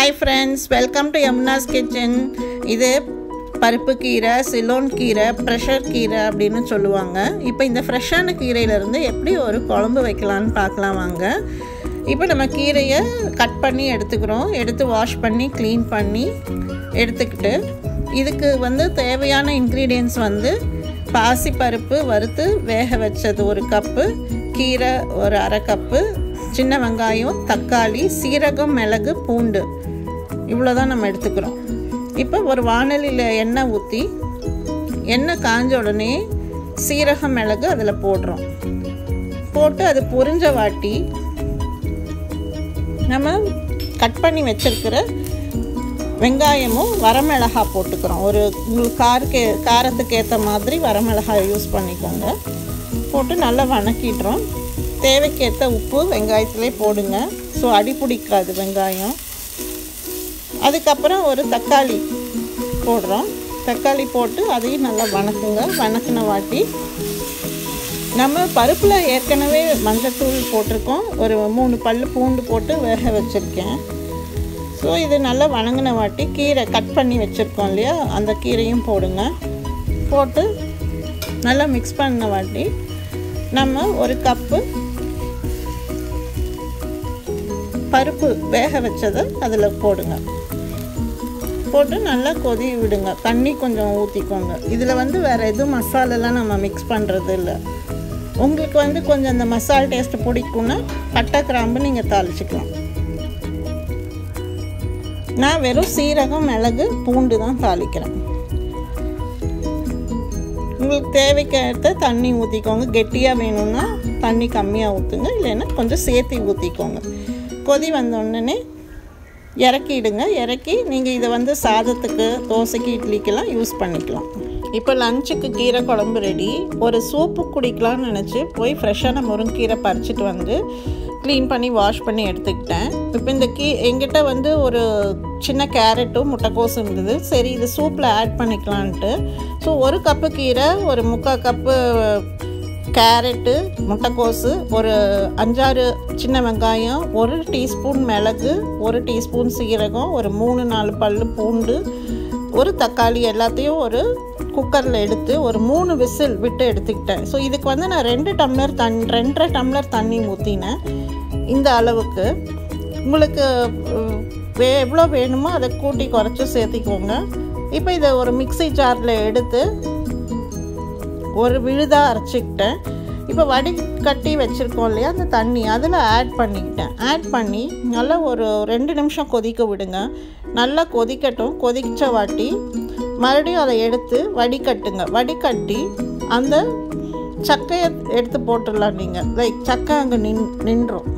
Hi friends welcome to Yamuna's kitchen இது பருப்பு கீரை சிலோன் கீரை ப்ரெஷர் கீரை அப்படின்னு சொல்லுவாங்க. இப்போ இந்த ஃப்ரெஷ்ஷான கீரையிலேருந்து எப்படி ஒரு குழம்பு வைக்கலான்னு பார்க்கலாம் வாங்க. இப்போ நம்ம கீரையை கட் பண்ணி எடுத்துக்கிறோம். எடுத்து வாஷ் பண்ணி க்ளீன் பண்ணி எடுத்துக்கிட்டு இதுக்கு வந்து தேவையான இன்க்ரீடியன்ஸ் வந்து பாசிப்பருப்பு வறுத்து வேக வச்சது ஒரு கப்பு கீரை ஒரு அரை கப்பு சின்ன வெங்காயம் தக்காளி சீரகம் மிளகு பூண்டு. இவ்வளோ தான் நம்ம எடுத்துக்கிறோம். இப்போ ஒரு வானலியில் எண்ணெய் ஊற்றி எண்ணெய் காஞ்ச உடனே சீரகம் மிளகு அதில் போடுறோம். போட்டு அது பொரிஞ்ச வாட்டி நம்ம கட் பண்ணி வச்சிருக்கிற வெங்காயமும் வரமிளகா போட்டுக்கிறோம். ஒரு உங்களுக்கு காருக்கு காரத்துக்கு ஏற்ற மாதிரி வரமிளகாய் யூஸ் பண்ணிக்கோங்க. போட்டு நல்லா வணக்கிடுறோம். தேவைக்கேற்ற உப்பு வெங்காயத்துலேயே போடுங்க. ஸோ அடி பிடிக்காது வெங்காயம். அதுக்கப்புறம் ஒரு தக்காளி போடுறோம். தக்காளி போட்டு அதையும் நல்லா வணக்குங்க. வணக்கின வாட்டி நம்ம பருப்பில் ஏற்கனவே மஞ்சத்தூள் போட்டிருக்கோம். ஒரு மூணு பல் பூண்டு போட்டு வேக வச்சுருக்கேன். ஸோ இது நல்லா வணங்கின வாட்டி கீரை கட் பண்ணி வச்சுருக்கோம் இல்லையா? அந்த கீரையும் போடுங்க. போட்டு நல்லா மிக்ஸ் பண்ண வாட்டி நம்ம ஒரு கப்பு பருப்பு வேக வச்சதை அதில் போடுங்க. போட்டு நல்லா கொதி விடுங்க. தண்ணி கொஞ்சம் ஊற்றிக்கோங்க இதில் வந்து வேறு எதுவும் மசாலெல்லாம் நம்ம மிக்ஸ் பண்ணுறது இல்லை. உங்களுக்கு வந்து கொஞ்சம் அந்த மசால் டேஸ்ட்டு பிடிக்குன்னா பட்டை கிராம்பு நீங்கள் தாளிச்சிக்கலாம். நான் வெறும் சீரகம் மிளகு பூண்டு தான் தாளிக்கிறேன். உங்களுக்கு தேவைக்கேற்ற தண்ணி ஊற்றிக்கோங்க கெட்டியாக வேணும்னா தண்ணி கம்மியாக ஊற்றுங்க இல்லைன்னா கொஞ்சம் சேர்த்து ஊற்றிக்கோங்க கொதி வந்த உடனே இறக்கிடுங்க இறக்கி நீங்கள் இதை வந்து சாதத்துக்கு தோசைக்கு இட்லிக்கெல்லாம் யூஸ் பண்ணிக்கலாம். இப்போ லஞ்சுக்கு கீரை குழம்பு ரெடி ஒரு சூப்பு குடிக்கலாம்னு நினச்சி போய் ஃப்ரெஷ்ஷான முருங்கீரை பறிச்சிட்டு வந்து க்ளீன் பண்ணி வாஷ் பண்ணி எடுத்துக்கிட்டேன். இப்போ இந்த கீ எங்கிட்ட வந்து ஒரு சின்ன கேரட்டும் முட்டைக்கோசும் இருந்தது. சரி இது சூப்பில் ஆட் பண்ணிக்கலான்ட்டு ஸோ ஒரு கப்பு கீரை ஒரு முக்கால் கப்பு கேரட்டு முட்டைக்கோஸு ஒரு அஞ்சாறு சின்ன வெங்காயம் ஒரு டீஸ்பூன் மிளகு ஒரு டீஸ்பூன் சீரகம் ஒரு மூணு நாலு பல் பூண்டு ஒரு தக்காளி எல்லாத்தையும் ஒரு குக்கரில் எடுத்து ஒரு மூணு விசில் விட்டு எடுத்துக்கிட்டேன். ஸோ இதுக்கு வந்து நான் ரெண்டு டம்ளர் தண் ரெண்டரை டம்ளர் தண்ணி ஊற்றினேன் இந்த அளவுக்கு. உங்களுக்கு வே எவ்வளோ வேணுமோ அதை கூட்டி குறைச்சி சேர்த்திக்கோங்க. இப்போ இதை ஒரு மிக்சி ஜாரில் எடுத்து ஒரு விழுதாக அரைச்சிக்கிட்டேன். இப்போ வடிகட்டி வச்சுருக்கோம் இல்லையா அந்த தண்ணி அதில் ஆட் பண்ணிக்கிட்டேன். ஆட் பண்ணி நல்லா ஒரு ரெண்டு நிமிஷம் கொதிக்க விடுங்க. நல்லா கொதிக்கட்டும். கொதிச்ச வாட்டி மறுபடியும் அதை எடுத்து வடிகட்டுங்க. வடிகட்டி அந்த சக்கையை எடுத்து போட்டுடலாம் நீங்கள் லைக் சக்கை அங்கே நின் நின்றோம்.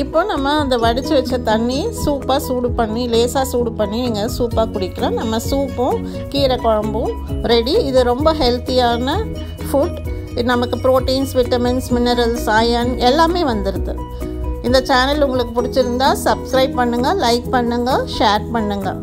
இப்போ நம்ம அந்த வடித்து வச்ச தண்ணி சூப்பாக சூடு பண்ணி லேசாக சூடு பண்ணி நீங்கள் சூப்பாக குடிக்கலாம். நம்ம சூப்பும் கீரை குழம்பும் ரெடி இது ரொம்ப ஹெல்த்தியான ஃபுட் இது நமக்கு ப்ரோட்டீன்ஸ் விட்டமின்ஸ் மினரல்ஸ் அயன் எல்லாமே வந்துடுது இந்த சேனல் உங்களுக்கு பிடிச்சிருந்தா சப்ஸ்கிரைப் பண்ணுங்கள் லைக் பண்ணுங்கள் ஷேர் பண்ணுங்கள்